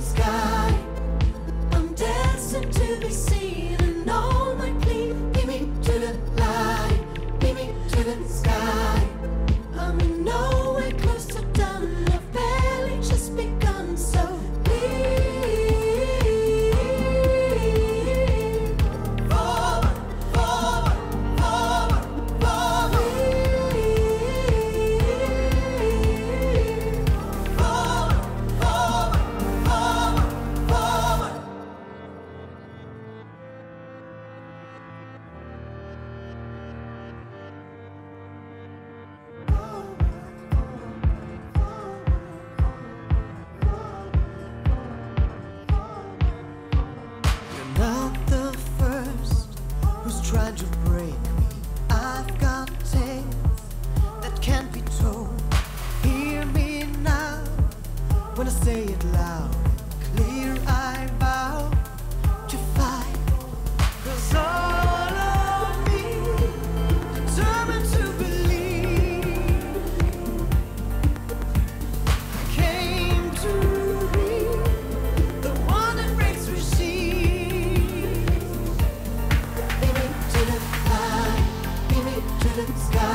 sky. I'm destined to be seen. say it loud. Clear I vow to fight. Cause all of me determined to believe. I came to be the one that breaks me to the sky, me to the sky.